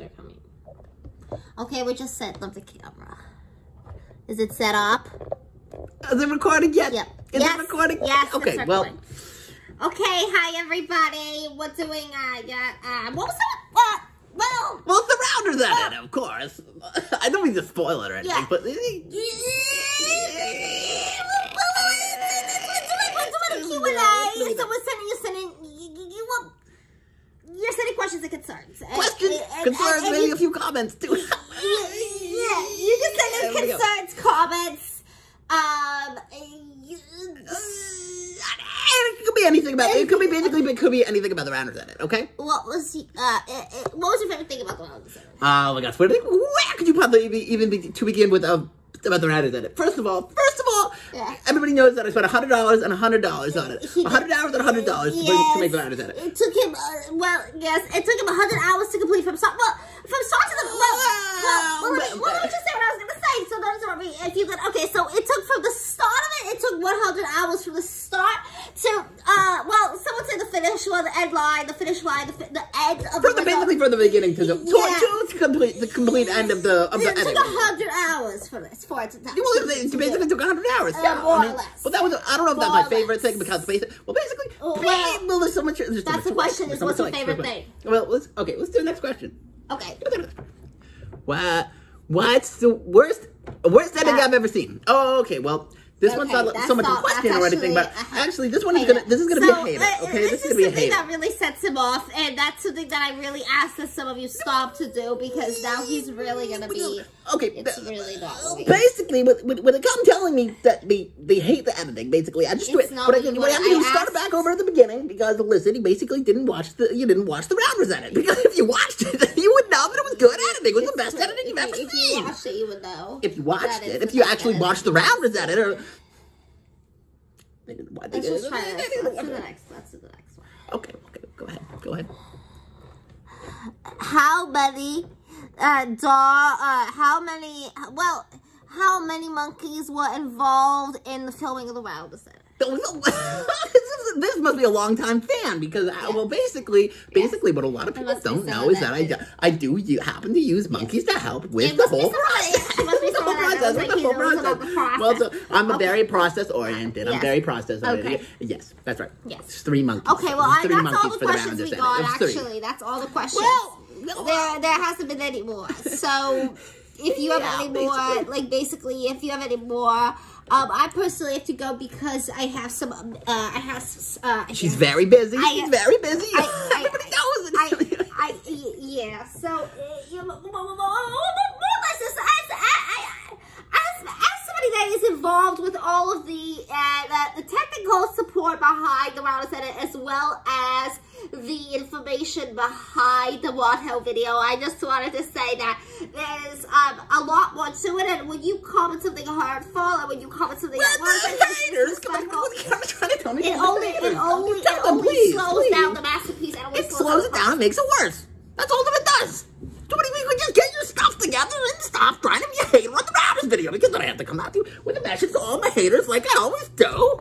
They're coming. Okay, we just set up the camera. Is it set up? Is it recording yet? Yep. Is yes. it recording? Yes. Okay. it's Well. Okay. Hi, everybody. What's doing? Uh, yeah. Uh, what was that? What? Well. well, the rounders at it, of course. I don't mean to spoil it or anything, Yeah. but Q and A. So we're sending you sending you, you, you want you're sending questions and concerns. Questions, and- and- concerns, and maybe you- a few comments too. yeah, you can send in concerns, comments. Um, you, it could be anything about it. Could be basically, it could be anything about the rounders in it. Okay. what was uh, uh, uh, what was your favorite thing about the round? Oh my gosh, where, did- where could you probably even, even be, to begin with uh, about the rounders in it? First of all, first of all, Yeah. everybody knows that I spent hundred dollars and hundred dollars on it. Hundred dollars and hundred dollars to, to make the rounders edit. It took him, uh, well, yes, it took him 100 hours to complete from start, well, from start to the, well, well, well, let, me, well, let me just say what I was going to say, so don't interrupt me if you could, okay, so it took from the start of it, it took 100 hours from the start to, uh, well, someone said the finish, well, the end line, the finish line, the, the end of From the basically from the beginning to the Yeah. Complete the complete end of the of the It took. 100 hours for this, for it to Well, it basically took 100 hours. Uh, yeah, more I mean, or less. Well, that was, I don't know if that's my favorite less. thing because basic, well, basically, well, well, well, there's so much, there's so that's much the question, is so what's your favorite thing? Well, let's, okay, let's do the next question. Okay. Let's do the next question. What, what's the worst, worst ending I've ever seen? Oh, okay, well, this one's not so much a question or anything, but actually this one is gonna, this is gonna So, be a hater, uh, okay? This, This, is is gonna be a something that really sets him off, and that's something that I really ask that some of you stop to do because now he's really gonna be. Okay, It's really not. okay. Basically, when, when, when they come telling me that they, they hate the editing, basically, I just do it. not What I, what you what I have to do is I start it back over at the beginning because listen, he basically didn't watch the you didn't watch the rounders edit because if you watched it, then you would know that it was good editing. It was the best If editing you've you- ever If you seen. watched it, you would know. If you watched it, if you actually best watched the editing. rounders edit, or they didn't watch Let's just didn't- try this. Let's do the it. next. Let's do the next one. Okay, okay, go ahead, go ahead. How many uh, dog? Uh, how many? Well, how many monkeys were involved in the filming of the rounders edit? this, must be a long time fan because I, well basically basically what a lot of people don't know is that I, do- I do you happen to use monkeys to help with It the whole process. must be the whole process. with the whole knows about the process. Well, so I'm a Okay. very process oriented. I'm Yes. very process oriented. Okay. Yes, that's right. Yes. It's three monkeys. Okay, well, I, that's monkeys all the questions we got. Actually, that's all the questions. Well, there, there hasn't been any more. So, if you have Yeah, any more, basically. like basically, if you have any more, um, I personally have to go because I have some. Uh, I have. Uh, She's very busy. I- She's very busy. I- I- Everybody knows I, it. I, yeah. So, uh, that is involved with all of the uh, the, technical support behind the Rounders Edit, as well as the information behind the Hill video, I just wanted to say that there's um, a lot more to it, and when you comment something hurtful, and when you comment something that What the haters? Come on, come on, trying to tell me. it only, it only, it them, only please, slows please. down the masterpiece. And It slows it down and makes it worse. That's all that it does. Do you mean? We just get your stuff together and stop trying to be a hater on the Rounders video because then I have to come out to you with a message to all my haters like I always do.